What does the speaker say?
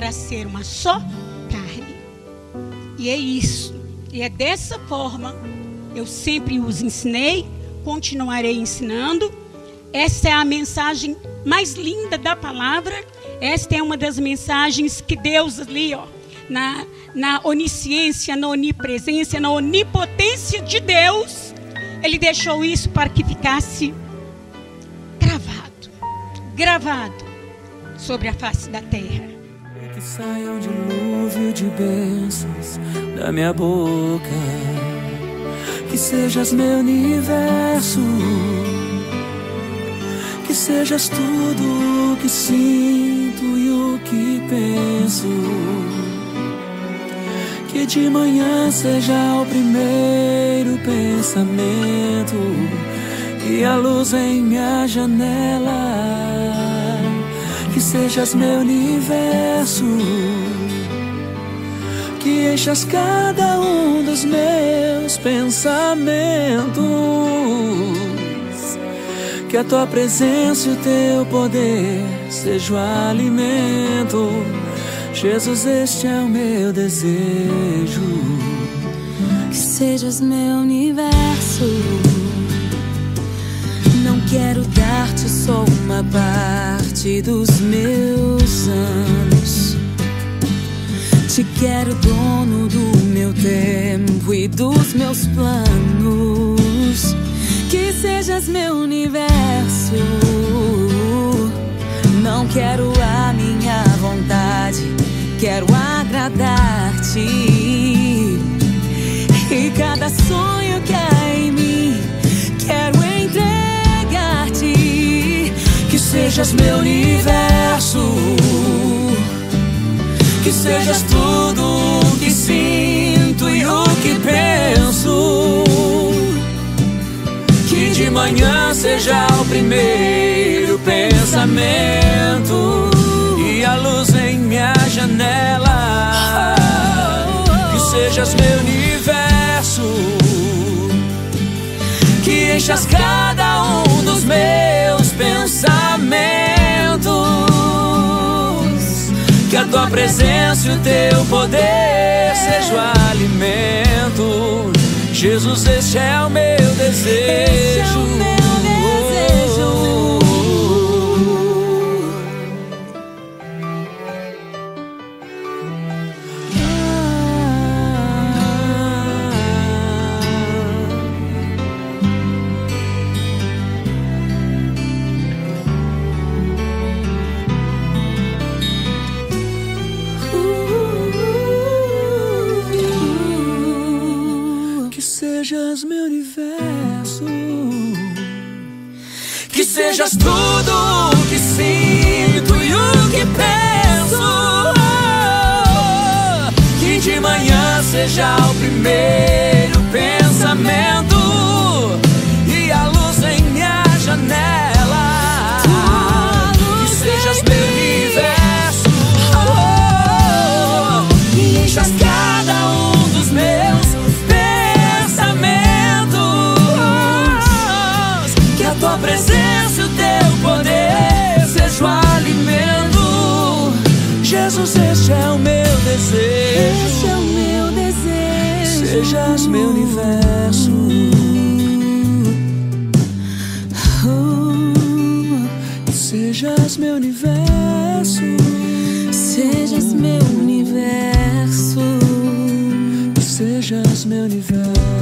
para ser uma só carne. E é isso. E é dessa forma eu sempre os ensinei, continuarei ensinando. Essa é a mensagem mais linda da palavra. Esta é uma das mensagens que Deus ali, ó, na, na onisciência, na onipresença, na onipotência de Deus, Ele deixou isso para que ficasse gravado, gravado sobre a face da terra. Que saia um dilúvio de bênçãos da minha boca que sejas meu universo, que sejas tudo o que sinto e o que penso. Que de manhã seja o primeiro pensamento e a luz em minha janela. Sejas meu universo que enchas cada um dos meus pensamentos. Que a tua presença e o teu poder seja o alimento. Jesus, este é o meu desejo. Que sejas meu universo. Não quero dar-te só uma parte dos meus anos te quero dono do meu tempo e dos meus planos. Que sejas meu universo. Não quero a minha vontade, quero agradar-te. Sejas meu universo que sejas tudo o que sinto e o que penso. Que de manhã seja o primeiro pensamento e a luz em minha janela. Que sejas meu universo, que enchas cada um dos meus pensamentos tua presença e o teu poder seja o alimento. Jesus, este é o meu desejo. Sejas tudo o que sinto e o que penso. Que de manhã seja o primeiro pensamento desejo. Sejas meu universo. Oh, sejas meu universo. Sejas meu universo. Sejas meu universo.